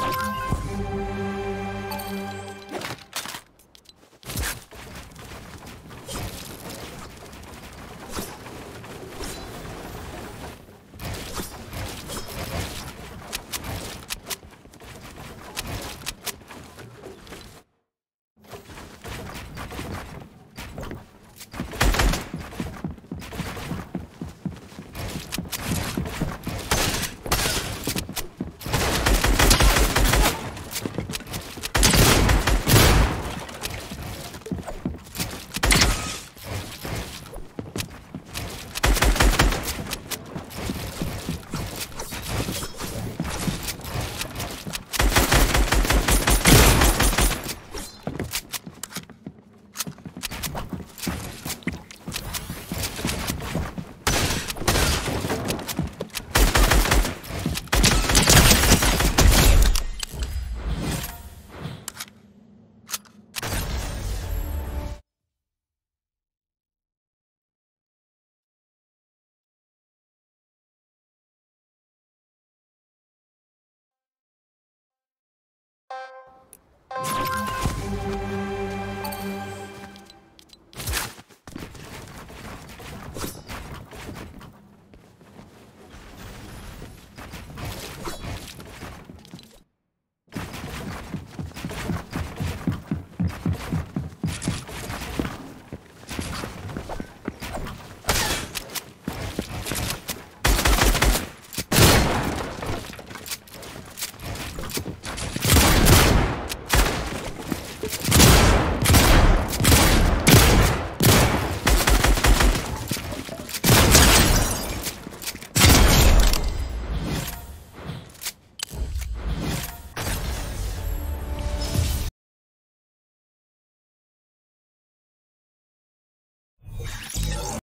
you you